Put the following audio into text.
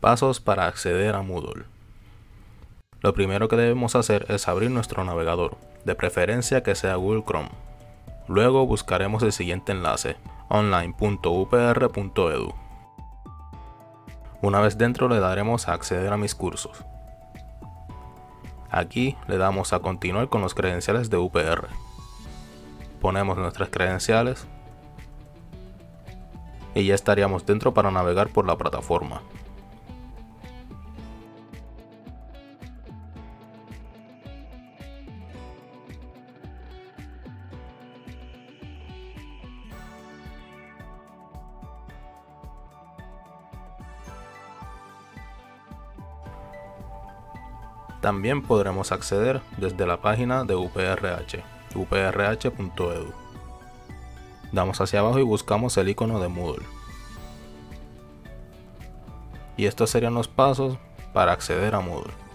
Pasos para acceder a Moodle. Lo primero que debemos hacer es abrir nuestro navegador, de preferencia que sea Google Chrome. Luego buscaremos el siguiente enlace, online.upr.edu. Una vez dentro le daremos a acceder a mis cursos. Aquí le damos a continuar con los credenciales de UPR. Ponemos nuestras credenciales y ya estaríamos dentro para navegar por la plataforma. También podremos acceder desde la página de UPRH, uprh.edu. Damos hacia abajo y buscamos el icono de Moodle. Y estos serían los pasos para acceder a Moodle.